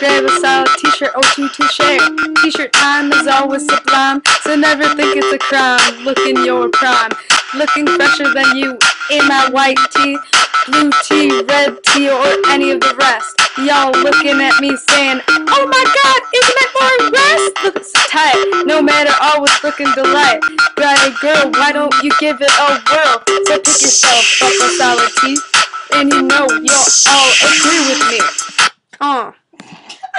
grab a solid t-shirt, oh two touche. T-shirt time is always sublime, so never think it's a crime. Looking your prime, looking fresher than you in my white tee, blue tee, red tee, or any of the rest. Y'all looking at me saying, Oh my god, isn't it more rest? Looks tight, no matter, always looking delight. Right, girl, why don't you give it a whirl? So pick yourself up a solid tee, and you know you'll all agree with me. 嗯。